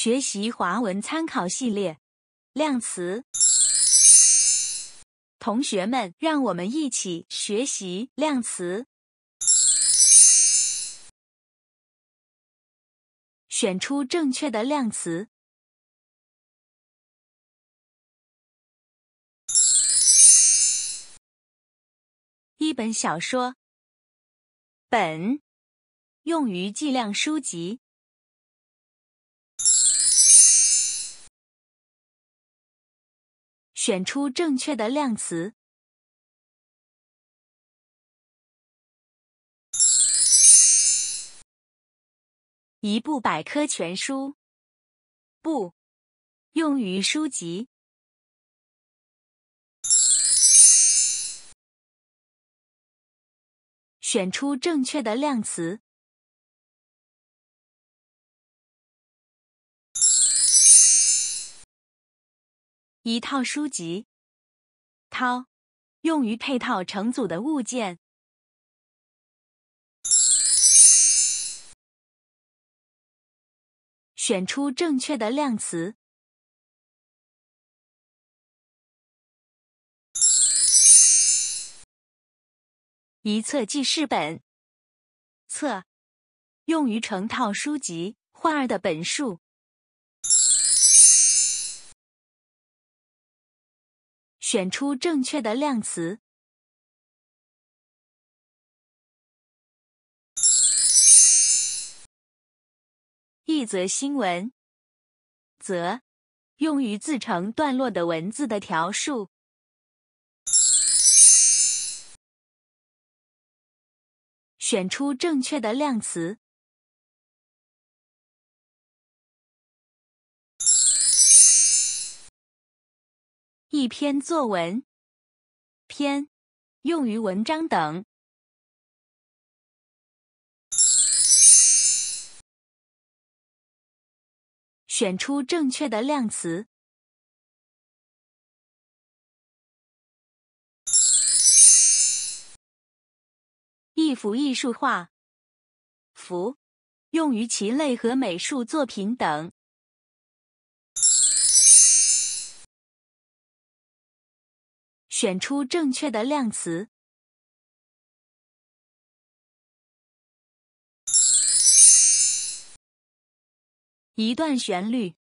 学习华文参考系列，量词。同学们，让我们一起学习量词。选出正确的量词。一本小说。本，用于计量书籍。选出正确的量词。一部百科全书。不，用于书籍。选出正确的量词。一套书籍，套，用于配套成组的物件。选出正确的量词。一册记事本，册，用于成套书籍、画儿的本数。选出正确的量词。一则新闻，则，用于自成段落的文字的条数。选出正确的量词。一篇作文，篇，用于文章等。选出正确的量词。一幅艺术画，幅，用于棋类和美术作品等。选出正确的量词。一段旋律，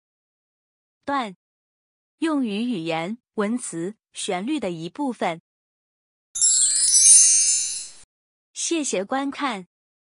段，用于语言、文词、旋律的一部分。谢谢观看。